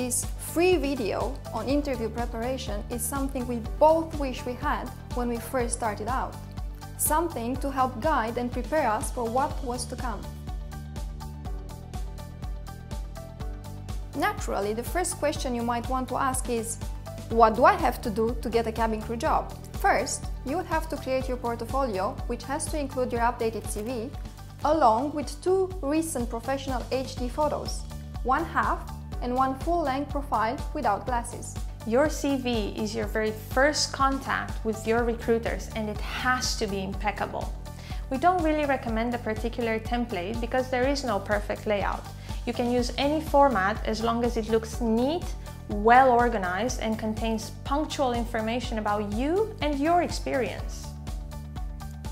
This free video on interview preparation is something we both wish we had when we first started out. Something to help guide and prepare us for what was to come. Naturally, the first question you might want to ask is, what do I have to do to get a cabin crew job? First, you would have to create your portfolio, which has to include your updated CV, along with two recent professional HD photos, one half and one full-length profile without glasses. Your CV is your very first contact with your recruiters and it has to be impeccable. We don't really recommend a particular template because there is no perfect layout. You can use any format as long as it looks neat, well organized and contains punctual information about you and your experience.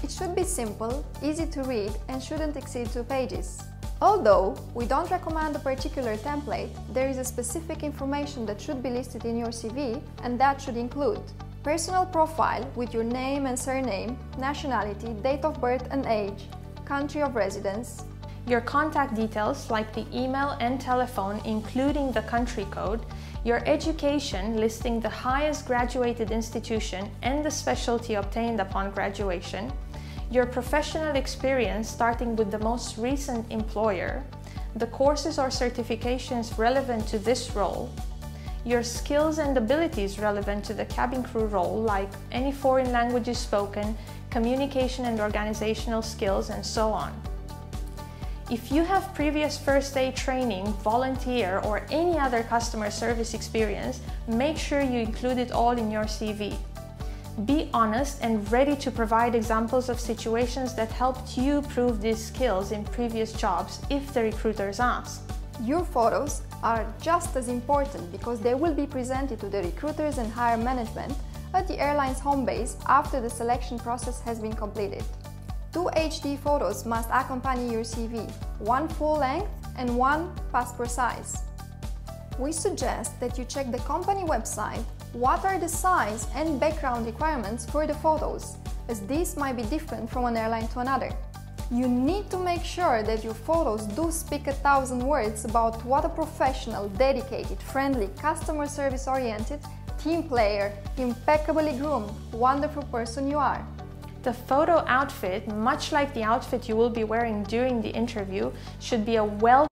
It should be simple, easy to read and shouldn't exceed two pages. Although we don't recommend a particular template, there is a specific information that should be listed in your CV and that should include personal profile with your name and surname, nationality, date of birth and age, country of residence, your contact details like the email and telephone including the country code, your education listing the highest graduated institution and the specialty obtained upon graduation, your professional experience starting with the most recent employer, the courses or certifications relevant to this role, your skills and abilities relevant to the cabin crew role like any foreign languages spoken, communication and organizational skills and so on. If you have previous first aid training, volunteer or any other customer service experience, make sure you include it all in your CV. Be honest and ready to provide examples of situations that helped you prove these skills in previous jobs if the recruiters ask. Your photos are just as important because they will be presented to the recruiters and higher management at the airline's home base after the selection process has been completed. Two HD photos must accompany your CV, one full length and one passport size. We suggest that you check the company website what are the size and background requirements for the photos, as these might be different from an airline to another. You need to make sure that your photos do speak a thousand words about what a professional, dedicated, friendly, customer service oriented, team player, impeccably groomed, wonderful person you are. The photo outfit, much like the outfit you will be wearing during the interview, should be a well